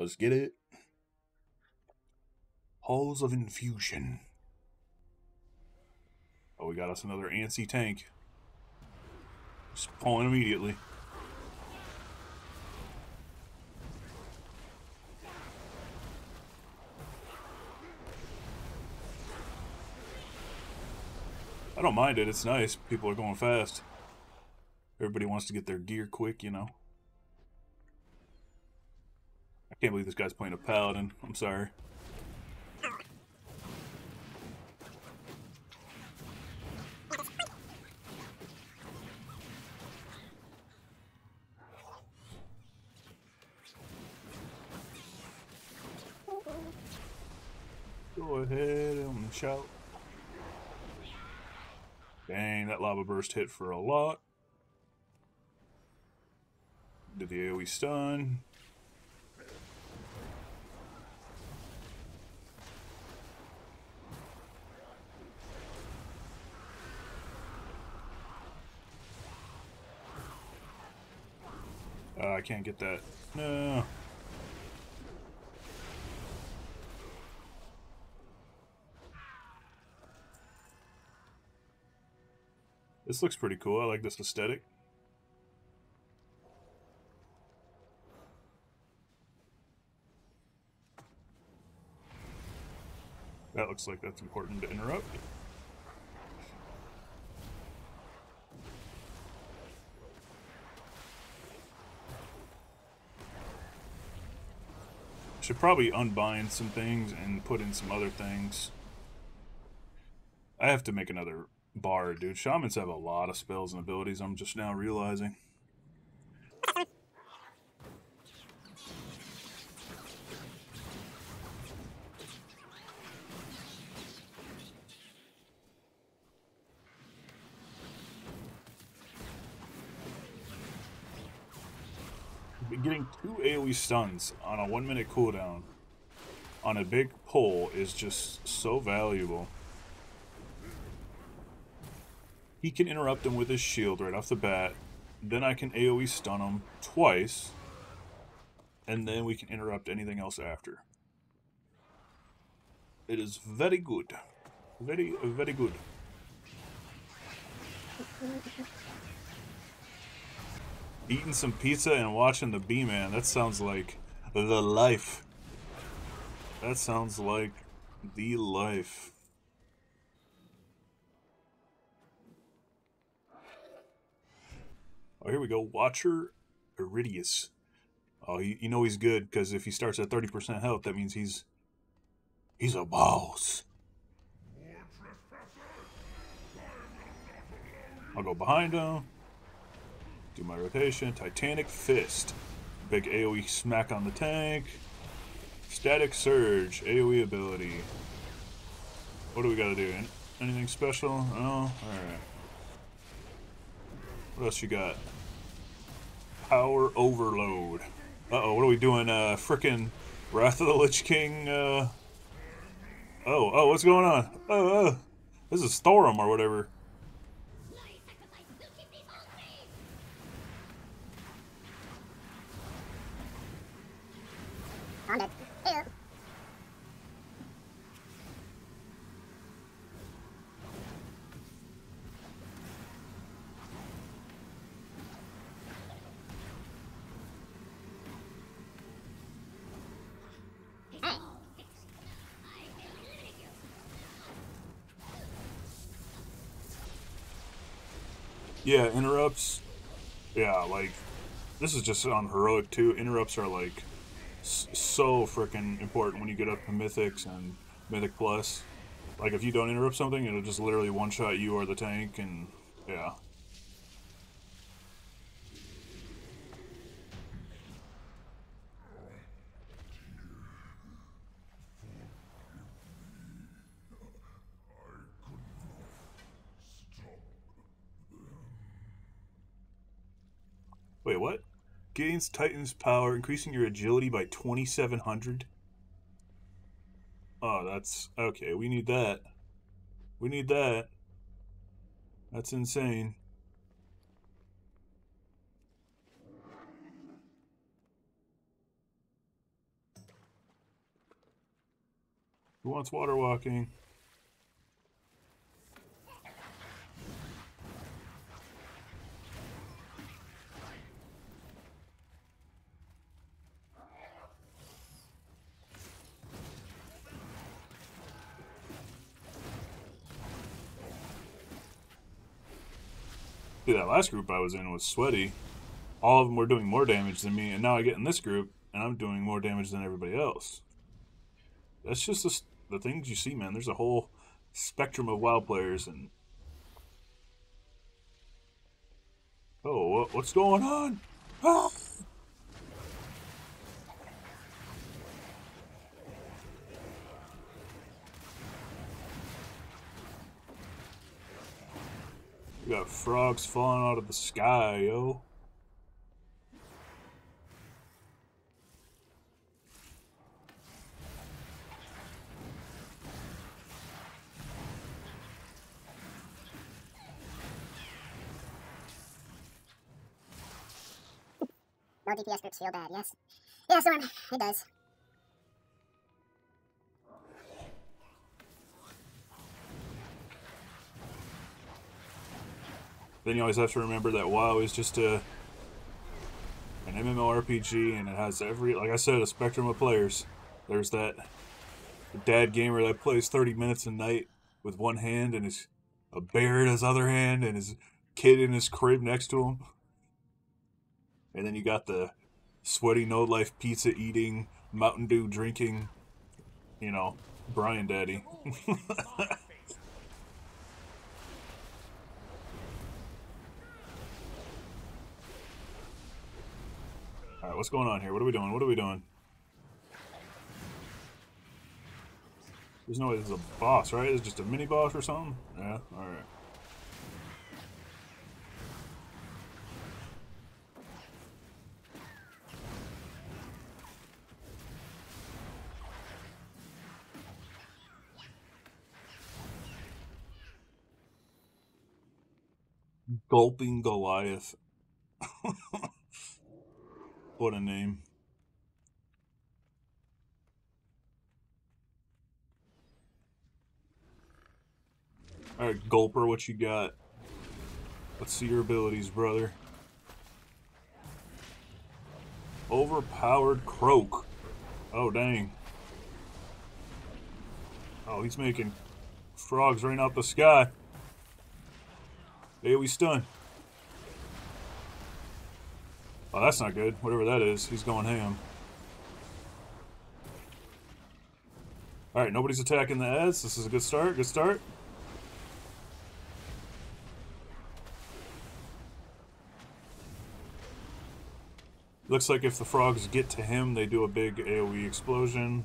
Let's get it. Halls of Infusion. Oh, we got us another ANSI tank. Spawn immediately. I don't mind it. It's nice. People are going fast. Everybody wants to get their gear quick, you know. Can't believe this guy's playing a paladin. I'm sorry. Go ahead and shout. Dang, that lava burst hit for a lot. Did the AoE stun? Uh, I can't get that. No. This looks pretty cool. I like this aesthetic. That looks like that's important to interrupt. Should probably unbind some things and put in some other things. I have to make another bar, dude. Shamans have a lot of spells and abilities, I'm just now realizing. Getting two AoE stuns on a one minute cooldown on a big pull is just so valuable. He can interrupt him with his shield right off the bat. Then I can AoE stun him twice. And then we can interrupt anything else after. It is very good. Very, very good. Eating some pizza and watching the B-Man, that sounds like the life. That sounds like the life. Oh, here we go. Watcher Irideus. Oh, you, you know he's good because if he starts at 30% health, that means he's he's a boss. I'll go behind him. Do my rotation. Titanic Fist. Big AoE smack on the tank. Static Surge. AoE ability. What do we gotta do? Anything special? Oh, alright. What else you got? Power overload. Uh-oh, what are we doing? Uh, frickin' Wrath of the Lich King, uh... Oh, oh, what's going on? Oh, oh. This is Thorim or whatever. Yeah, interrupts. Yeah, like this is just on heroic too. Interrupts are like so freaking important when you get up to mythics and mythic plus. Like if you don't interrupt something, it'll just literally one shot you or the tank, and yeah. Wait, what? Gains Titan's power, increasing your agility by 2,700. Oh, that's... Okay, we need that. We need that. That's insane. Who wants water walking? See, that last group I was in was sweaty. All of them were doing more damage than me, and now I get in this group, and I'm doing more damage than everybody else. That's just the, the things you see, man. There's a whole spectrum of WoW players, and oh, what, what's going on? Ah! We got frogs falling out of the sky, yo. No DPS groups feel bad, yes? Yeah, Storm, um, it does. Then you always have to remember that WoW is just a an MMORPG, and it has every, like I said, a spectrum of players. There's that dad gamer that plays 30 minutes a night with one hand and his a bear in his other hand and his kid in his crib next to him. And then you got the sweaty no life pizza eating, Mountain Dew drinking, you know, Brian Daddy. Alright, what's going on here? What are we doing? What are we doing? There's no way this is a boss, right? It's just a mini boss or something? Yeah, alright. Gulping Goliath. what a name. Alright, Gulper, what you got? Let's see your abilities, brother. Overpowered Croak. Oh, dang. Oh, he's making frogs rain out the sky. AoE stun. Oh, that's not good. Whatever that is, he's going ham. Alright, nobody's attacking the ads. This is a good start. Good start. Looks like if the frogs get to him, they do a big AoE explosion.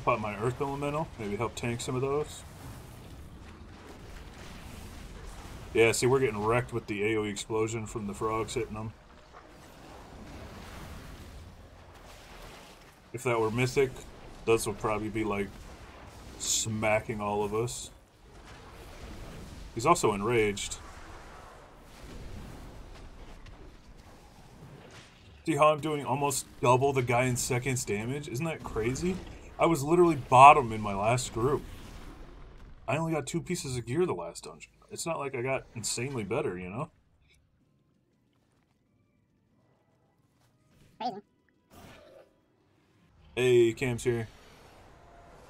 I'm pop my Earth Elemental, maybe help tank some of those. Yeah, see, we're getting wrecked with the AoE explosion from the frogs hitting them. If that were Mythic, those would probably be like smacking all of us. He's also enraged. See how I'm doing almost double the guy in seconds damage? Isn't that crazy? I was literally bottom in my last group. I only got two pieces of gear the last dungeon. It's not like I got insanely better, you know? Crazy. Hey, Cam's here.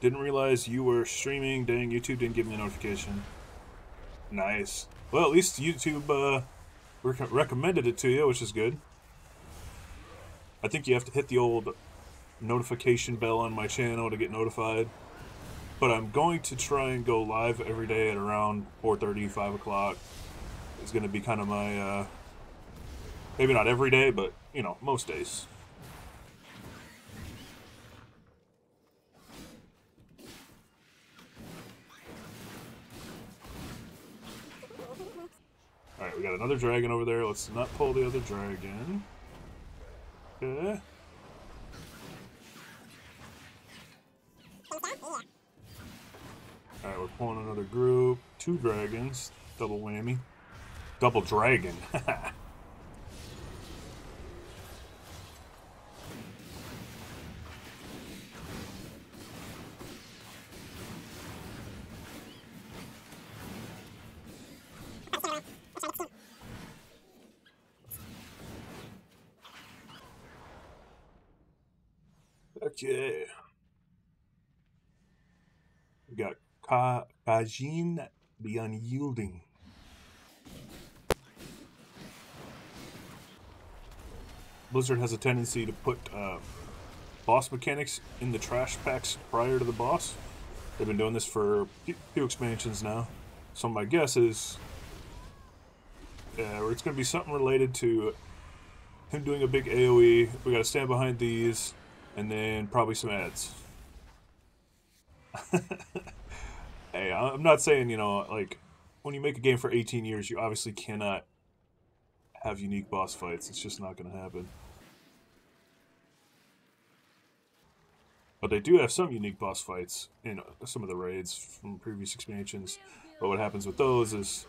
Didn't realize you were streaming. Dang, YouTube didn't give me a notification. Nice. Well, at least YouTube uh, rec recommended it to you, which is good. I think you have to hit the old notification bell on my channel to get notified. But I'm going to try and go live every day at around 4.30, 5 o'clock. It's going to be kind of my, uh, maybe not every day, but, you know, most days. Alright, we got another dragon over there. Let's not pull the other dragon. Okay. Two dragons. Double whammy. Double dragon. okay. We got Ka Khajin the Unyielding. Blizzard has a tendency to put uh, boss mechanics in the trash packs prior to the boss. They've been doing this for a few expansions now. So my guess is uh, it's going to be something related to him doing a big AoE. We got to stand behind these, and then probably some ads. hey, I'm not saying, you know, like, when you make a game for 18 years, you obviously cannot have unique boss fights. It's just not going to happen. But they do have some unique boss fights in some of the raids from previous expansions. But what happens with those is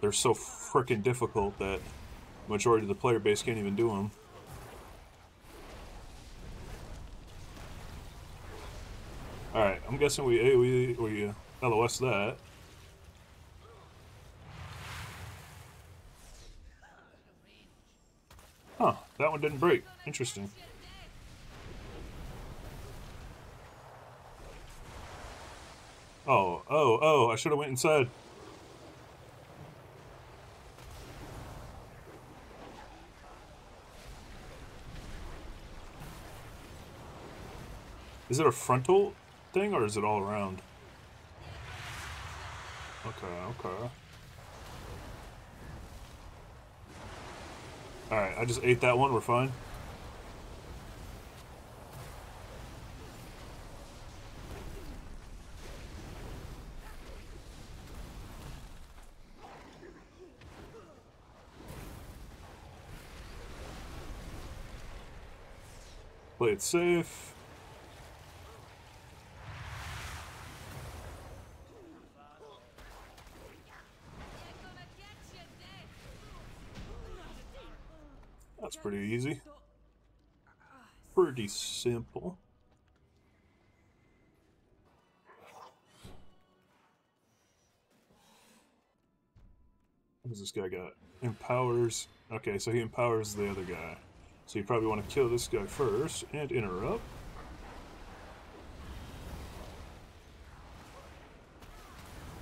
they're so freaking difficult that majority of the player base can't even do them. Alright, I'm guessing we we we LOS that. Huh, that one didn't break. Interesting. Oh, oh, oh, I should have went inside. Is it a frontal thing or is it all around? Okay, okay. Alright, I just ate that one, we're fine. Play it safe. That's pretty easy. Pretty simple. What does this guy got? Empowers. Okay, so he empowers the other guy. So you probably want to kill this guy first and interrupt.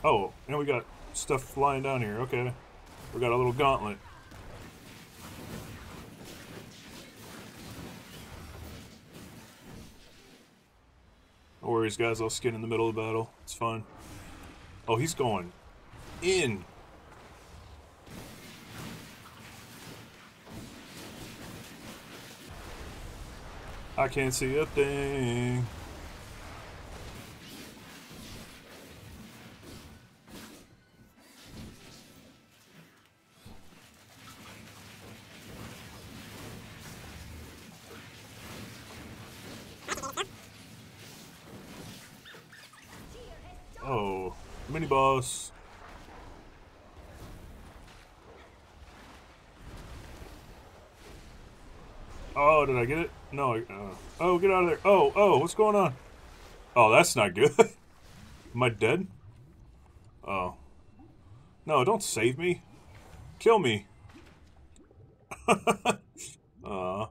Oh, and we got stuff flying down here. Okay. We got a little gauntlet. No worries, guys. I'll skin in the middle of the battle. It's fine. Oh, he's going in. I can't see a thing. Mini boss. Oh, did I get it? No. Uh, oh, get out of there. Oh, oh, what's going on? Oh, that's not good. Am I dead? Oh. No, don't save me. Kill me. uh.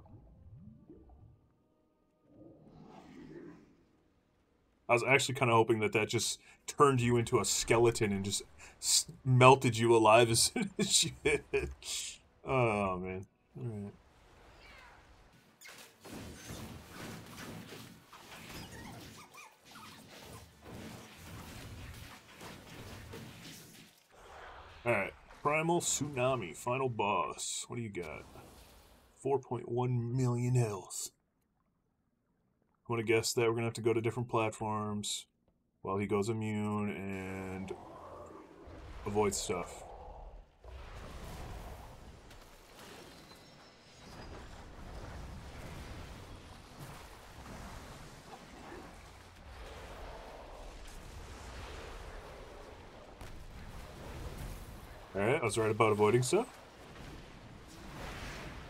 I was actually kind of hoping that that just turned you into a skeleton and just melted you alive as soon as you hit. Oh, man. All right. Alright, Primal Tsunami, final boss. What do you got? 4.1 million health. I want to guess that we're going to have to go to different platforms while he goes immune and avoids stuff. Alright, I was right about avoiding stuff.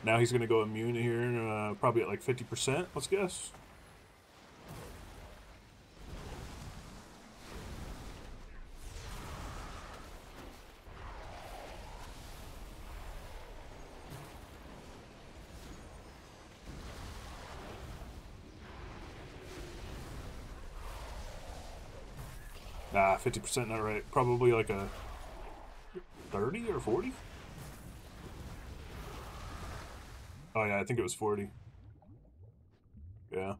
Now he's going to go immune here, uh, probably at like 50%, let's guess. Nah, 50% not right. Probably like a 30 or 40? Oh yeah, I think it was 40. Yeah.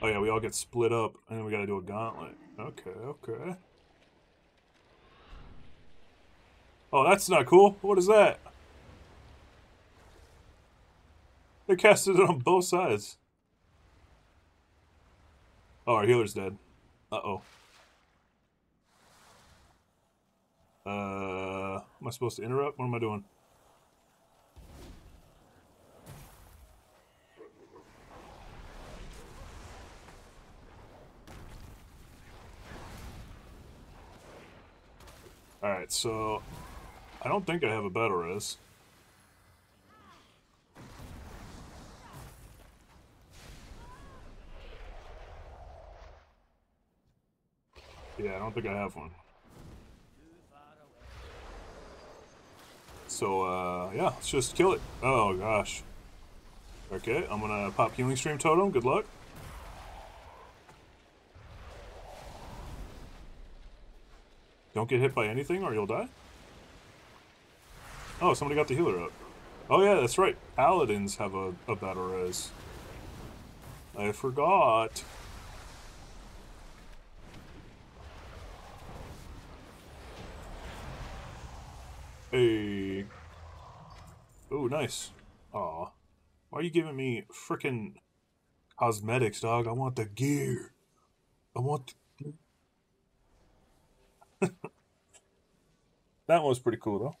Oh yeah, we all get split up, and then we gotta do a gauntlet. Okay, okay. Oh, that's not cool. What is that? They casted it on both sides. Oh, our healer's dead. Uh-oh. Uh, am I supposed to interrupt? What am I doing? Alright, so I don't think I have a battle res. Don't think I have one. So, uh, yeah, let's just kill it. Oh, gosh. Okay, I'm gonna pop Healing Stream Totem. Good luck. Don't get hit by anything or you'll die. Oh, somebody got the healer up. Oh yeah, that's right. Paladins have a, a battle res. I forgot. Hey. Oh, nice. Aw. Why are you giving me frickin' cosmetics, dog? I want the gear. I want the... that was pretty cool, though.